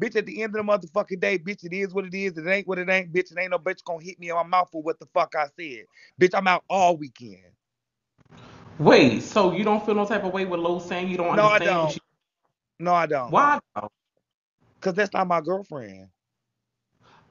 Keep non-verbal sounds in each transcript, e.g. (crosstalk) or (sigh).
Bitch, at the end of the motherfucking day, bitch, it is what it is. It ain't what it ain't, bitch. It ain't no bitch gonna hit me in my mouth for what the fuck I said. Bitch, I'm out all weekend. Wait, so you don't feel no type of way with Lo saying you don't No, I don't. She, No, I don't. why? Cause that's not my girlfriend.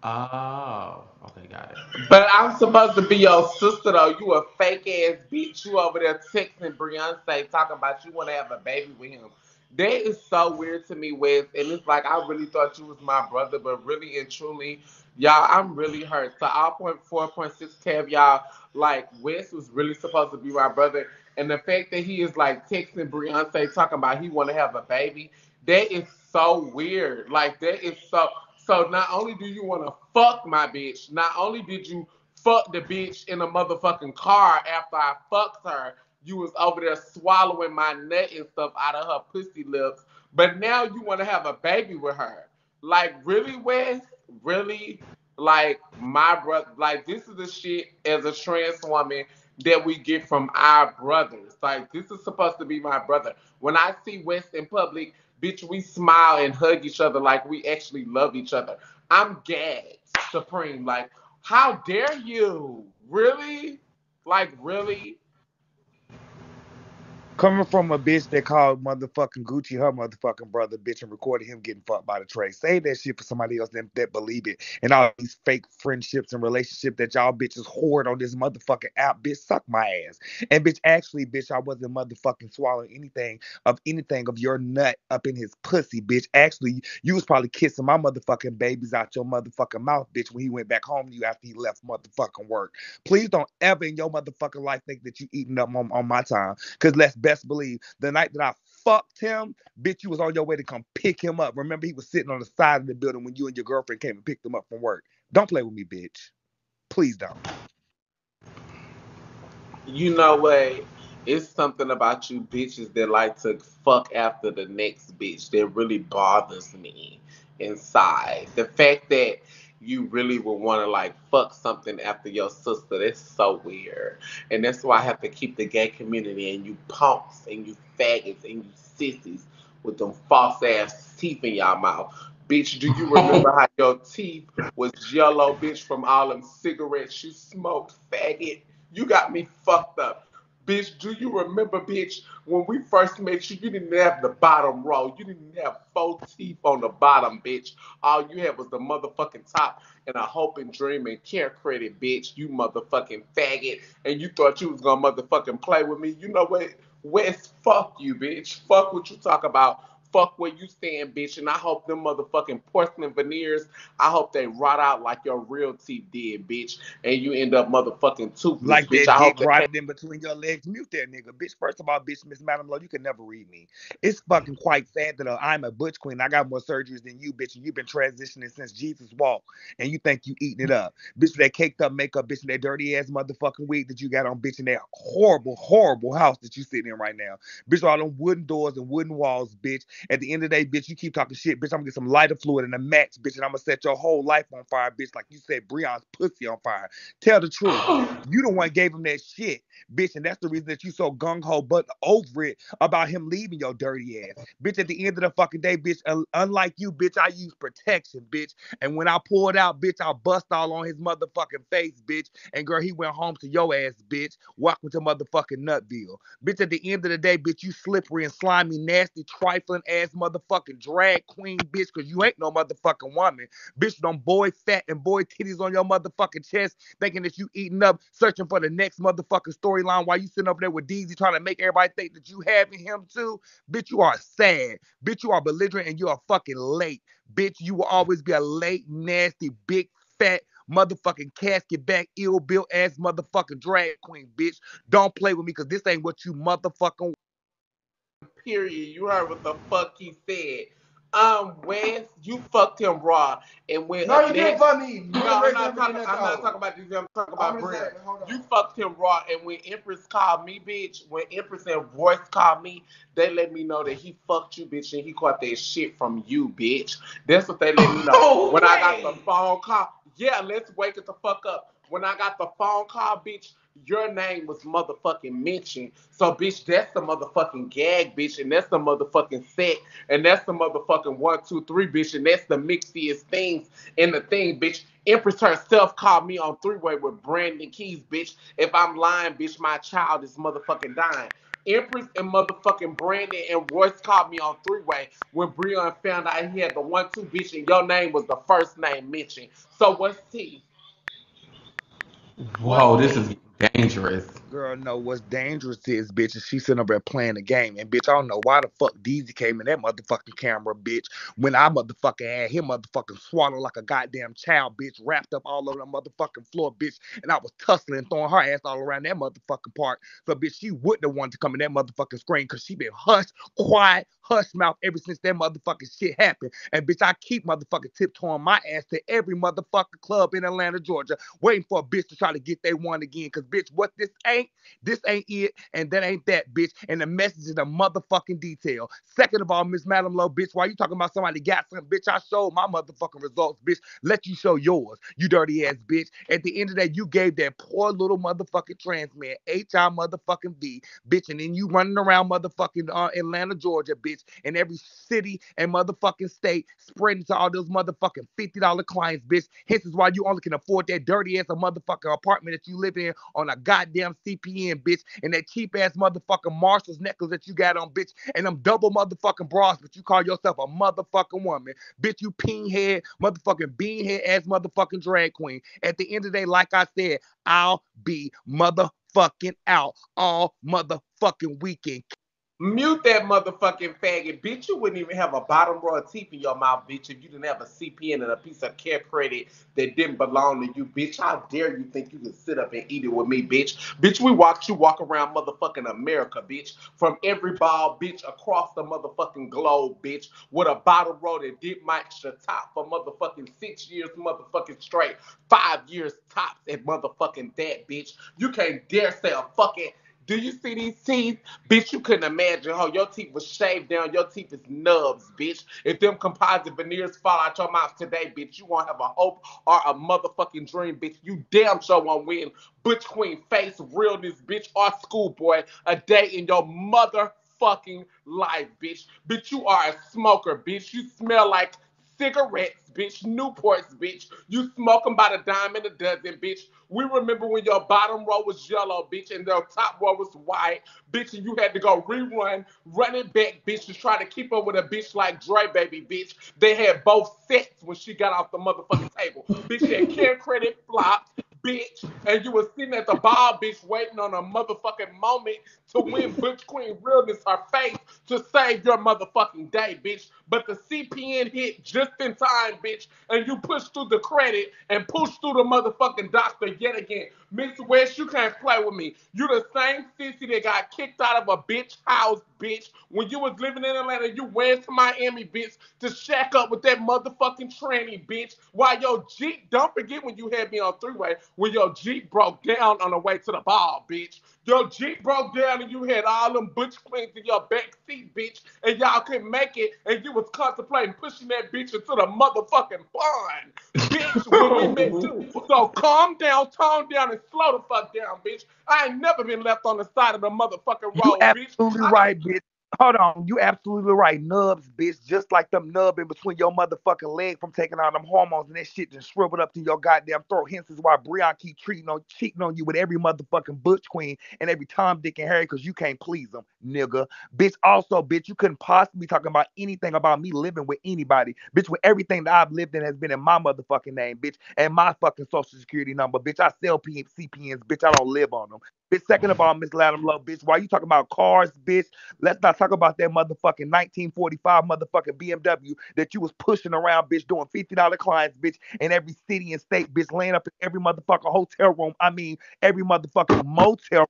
Oh, okay, got it. But I'm supposed to be your sister though. You a fake ass bitch. You over there texting Beyonce talking about you want to have a baby with him. That is so weird to me, Wes. And it's like I really thought you was my brother, but really and truly, y'all, I'm really hurt. So all point four point six tab, y'all, like Wes was really supposed to be my brother. And the fact that he is like texting Beyonce talking about he want to have a baby, that is so weird. Like that is so. So not only do you want to fuck my bitch, not only did you fuck the bitch in a motherfucking car after I fucked her, you was over there swallowing my nut and stuff out of her pussy lips. But now you want to have a baby with her. Like really, Wes? Really? Like my brother? Like this is the shit as a trans woman that we get from our brothers. Like this is supposed to be my brother. When I see Wes in public, bitch, we smile and hug each other like we actually love each other. I'm gagged, Supreme. Like, how dare you? Really? Like, really? Coming from a bitch that called motherfucking Gucci her motherfucking brother, bitch, and recorded him getting fucked by the tray. Say that shit for somebody else that, that believe it. And all these fake friendships and relationships that y'all bitches hoard on this motherfucking app, bitch, suck my ass. And bitch, actually, bitch, I wasn't motherfucking swallowing anything of anything of your nut up in his pussy, bitch. Actually, you was probably kissing my motherfucking babies out your motherfucking mouth, bitch, when he went back home to you after he left motherfucking work. Please don't ever in your motherfucking life think that you eating up on, on my time. Cause let's best believe the night that I fucked him, bitch, you was on your way to come pick him up. Remember, he was sitting on the side of the building when you and your girlfriend came and picked him up from work. Don't play with me, bitch. Please don't. You know what? It's something about you bitches that like to fuck after the next bitch that really bothers me inside. The fact that you really would want to like fuck something after your sister, that's so weird. And that's why I have to keep the gay community and you punks and you faggots and you sissies with them false ass teeth in y'all mouth. Bitch, do you remember how your teeth was yellow, bitch, from all them cigarettes you smoked, faggot? You got me fucked up. Bitch, do you remember, bitch, when we first met you, you didn't have the bottom row. You didn't have four teeth on the bottom, bitch. All you had was the motherfucking top and a hope and dream and care credit, bitch. You motherfucking faggot. And you thought you was gonna motherfucking play with me. You know what? West, fuck you, bitch. Fuck what you talk about. Fuck where you stand, bitch. And I hope them motherfucking porcelain veneers, I hope they rot out like your real teeth did, bitch. And you end up motherfucking toothless, Like bitch. that I hope dick that right in between your legs. Mute that nigga. Bitch, first of all, bitch, Miss Madam Lo, you can never read me. It's fucking quite sad that uh, I'm a butch queen. I got more surgeries than you, bitch, and you've been transitioning since Jesus walked, and you think you eating it up. Bitch, that caked up makeup, bitch, and that dirty ass motherfucking wig that you got on, bitch, in that horrible, horrible house that you sitting in right now. Bitch, all them wooden doors and wooden walls, bitch. At the end of the day, bitch, you keep talking shit, bitch. I'm gonna get some lighter fluid and a match, bitch, and I'm gonna set your whole life on fire, bitch. Like you said, Breon's pussy on fire. Tell the truth. (sighs) You the one gave him that shit, bitch, and that's the reason that you so gung ho but over it about him leaving your dirty ass, bitch. At the end of the fucking day, bitch. un- unlike you, bitch, I use protection, bitch. And when I pulled out, bitch, I bust all on his motherfucking face, bitch. And girl, he went home to your ass, bitch. Welcome to motherfucking Nutville, bitch. At the end of the day, bitch, you slippery and slimy, nasty, trifling ass motherfucking drag queen, bitch. Cause you ain't no motherfucking woman, bitch. Them boy fat and boy titties on your motherfucking chest thinking that you eating up, searching for the next motherfucking storyline while you sitting up there with Deezy trying to make everybody think that you having him too. Bitch, you are sad. Bitch, you are belligerent and you are fucking late. Bitch, you will always be a late, nasty, big, fat, motherfucking casket back, ill built ass motherfucking drag queen, bitch. Don't play with me because this ain't what you motherfucking Period. You heard what the fuck he said. Um, Wes, you fucked him raw, and when No, you can't fuck me. No, I'm not talking. I'm not talking about these. I'm talking about Brent. saying, hold on. You fucked him raw, and when Empress called me, bitch, when Empress and Royce called me, they let me know that he fucked you, bitch, and he caught that shit from you, bitch. That's what they let me know. No (laughs) when I got way. the phone call, yeah, let's wake it the fuck up. When I got the phone call, bitch, your name was motherfucking mentioned. So, bitch, that's the motherfucking gag, bitch, and that's the motherfucking set, and that's the motherfucking one, two, three, bitch, and that's the mixiest things in the thing, bitch. Empress herself called me on three way with Brandon Keys, bitch. If I'm lying, bitch, my child is motherfucking dying. Empress and motherfucking Brandon and Royce called me on three way when Breon found out he had the one two bitch and your name was the first name mentioned. So what's T? Whoa, this is dangerous. Girl, know what's dangerous is, bitch, and she sitting up there playing the game. And bitch, I don't know why the fuck Deezy came in that motherfucking camera, bitch, when I motherfucking had him motherfucking swallowed like a goddamn child, bitch, wrapped up all over the motherfucking floor, bitch, and I was tussling, throwing her ass all around that motherfucking park. So, bitch, she wouldn't have wanted to come in that motherfucking screen because she been hushed, quiet, hush mouth ever since that motherfucking shit happened. And bitch, I keep motherfucking tiptoeing my ass to every motherfucking club in Atlanta, Georgia, waiting for a bitch to try to get they one again. Cause bitch, what this ain't, this ain't it, and that ain't that, bitch. And the message is a motherfucking detail. Second of all, Miss Madam Lo, bitch, why you talking about somebody got some bitch? I showed my motherfucking results, bitch. Let you show yours, you dirty ass bitch. At the end of that, you gave that poor little motherfucking trans man HR motherfucking V, bitch, and then you running around motherfucking uh, Atlanta, Georgia, bitch, in every city and motherfucking state, spreading to all those motherfucking fifty dollar clients, bitch. Hence is why you only can afford that dirty ass motherfucking apartment that you live in on a goddamn CPN, bitch, and that cheap ass motherfucking Marshall's necklace that you got on, bitch, and them double motherfucking bras, but you call yourself a motherfucking woman, bitch. You peen head, motherfucking bean head ass motherfucking drag queen. At the end of the day, like I said, I'll be motherfucking out all motherfucking weekend. Mute that motherfucking faggot, bitch. You wouldn't even have a bottom row of teeth in your mouth, bitch, if you didn't have a CPN and a piece of care credit that didn't belong to you, bitch. How dare you think you can sit up and eat it with me, bitch? Bitch, we watched you walk around motherfucking America, bitch, from every ball, bitch, across the motherfucking globe, bitch, with a bottom row that did match the top for motherfucking six years, motherfucking straight, five years tops at motherfucking that, bitch. You can't dare say a fucking do you see these teeth? Bitch, you couldn't imagine how your teeth was shaved down. Your teeth is nubs, bitch. If them composite veneers fall out your mouth today, bitch, you won't have a hope or a motherfucking dream, bitch. You damn sure won't win Butch Queen face realness, bitch, or schoolboy a day in your motherfucking life, bitch. Bitch, you are a smoker, bitch. You smell like cigarettes, bitch, Newports, bitch. You smoke them by the dime and a dozen, bitch. We remember when your bottom row was yellow, bitch, and the top row was white, bitch, and you had to go rerun, run it back, bitch, to try to keep up with a bitch like Dre, baby, bitch. They had both sets when she got off the motherfucking table. bitch, that care credit flopped bitch, and you were sitting at the bar, bitch, waiting on a motherfucking moment to win Butch Queen realness her face to save your motherfucking day, bitch. But the CPN hit just in time, bitch, and you push through the credit and push through the motherfucking doctor yet again. Miss West, you can't play with me. You the same sissy that got kicked out of a bitch house, bitch. When you was living in Atlanta, you went to Miami, bitch, to shack up with that motherfucking tranny, bitch. While your Jeep, don't forget when you had me on three-way, when your Jeep broke down on the way to the ball, bitch. Your Jeep broke down and you had all them butch queens in your back seat, bitch, and y'all couldn't make it, and you was contemplating pushing that bitch into the motherfucking barn, bitch, when we met you. So calm down, tone down, and slow the fuck down, bitch. I ain't never been left on the side of the motherfucking road, You bitch. absolutely right, bitch. Hold on, you absolutely right. Nubs, bitch. Just like them nub in between your motherfucking leg from taking all them hormones and that shit just shriveled up to your goddamn throat. Hence is why Breon keep treating on cheating on you with every motherfucking butch queen and every Tom, Dick, and Harry because you can't please them, nigga. Bitch, also, bitch, you couldn't possibly be talking about anything about me living with anybody. Bitch, with everything that I've lived in has been in my motherfucking name, bitch, and my fucking social security number, bitch. I sell P- CPNs, bitch. I don't live on them. Bitch, second of all, Miss Ladam Love, bitch, why you talking about cars, bitch? Let's not talk about that motherfucking 1945 motherfucking BMW that you was pushing around, bitch, doing $50 clients, bitch, in every city and state, bitch, laying up in every motherfucking hotel room. I mean, every motherfucking motel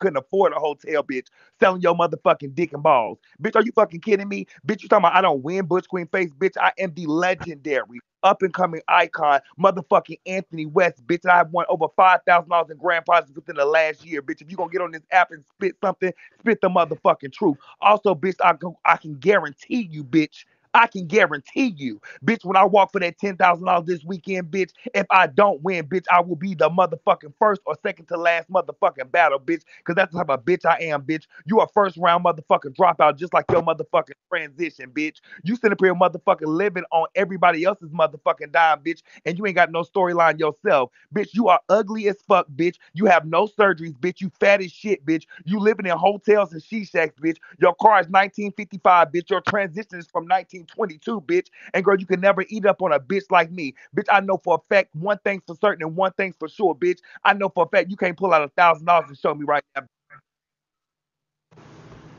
couldn't afford a hotel, bitch, selling your motherfucking dick and balls. Bitch, are you fucking kidding me? Bitch, you talking about I don't win Butch Queen face, bitch. I am the legendary up and coming icon, motherfucking Anthony West, bitch. I've won over five thousand dollars in grand prizes within the last year, bitch. If you gonna get on this app and spit something, spit the motherfucking truth. Also, bitch, I can I can guarantee you, bitch. I can guarantee you, bitch, when I walk for that $10,000 this weekend, bitch, if I don't win, bitch, I will be the motherfucking first or second to last motherfucking battle, bitch, because that's the type of bitch I am, bitch. You a first round motherfucking dropout just like your motherfucking transition, bitch. You sit up here motherfucking living on everybody else's motherfucking dime, bitch, and you ain't got no storyline yourself. Bitch, you are ugly as fuck, bitch. You have no surgeries, bitch. You fat as shit, bitch. You living in hotels and she shacks, bitch. Your car is 1955, bitch. Your transition is from 1922, bitch. And girl, you can never eat up on a bitch like me. Bitch, I know for a fact one thing's for certain and one thing's for sure, bitch. I know for a fact you can't pull out a thousand dollars and show me right now.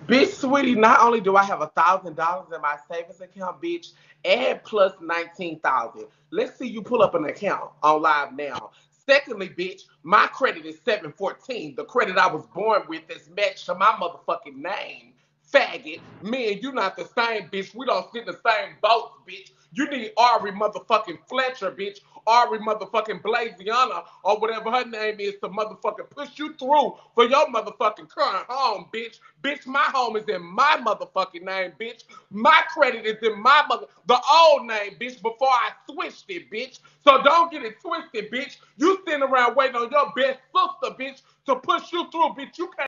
Bitch, sweetie, not only do I have a thousand dollars in my savings account, bitch, add plus nineteen thousand. Let's see you pull up an account on live now. Secondly, bitch, my credit is 714. The credit I was born with is matched to my motherfucking name. Faggot. Me and you not the same, bitch. We don't sit in the same boats, bitch. You need Ari motherfucking Fletcher, bitch. Ari motherfucking Blaziana or whatever her name is to motherfucking push you through for your motherfucking current home, bitch. Bitch, my home is in my motherfucking name, bitch. My credit is in my mother, the old name, bitch, before I switched it, bitch. So don't get it twisted, bitch. You sitting around waiting on your best sister, bitch, to push you through, bitch. You can't.